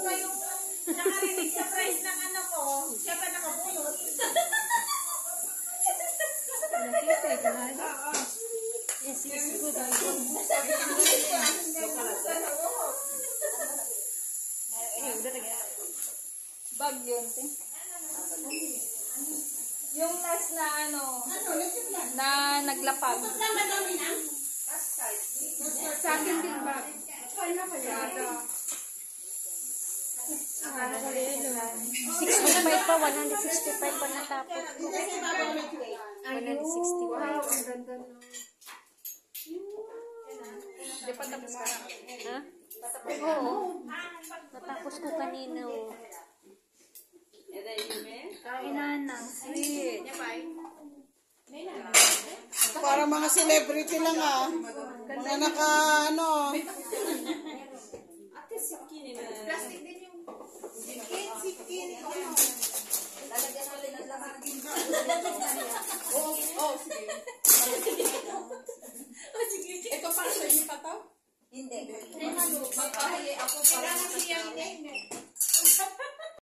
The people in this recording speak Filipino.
pa yung nakarinig sa price ng ano ko, siya pa nakabunot. Yes, yes, good. Bag yun, te. Yung last na ano, na naglapag. Sa akin din bag. Kaya kaya. 65 pa, 165 pa natapos ko. 165. Wow, ang ganda no. Di pa tapos ka. Ha? Oo. Natapos ko kanina. Kainan na. Sweet. Para mga celebrity lang ah. Mga naka ano. Plastic din yung Ito pa sa inyo pa to? Magpapahi ako para siyang name.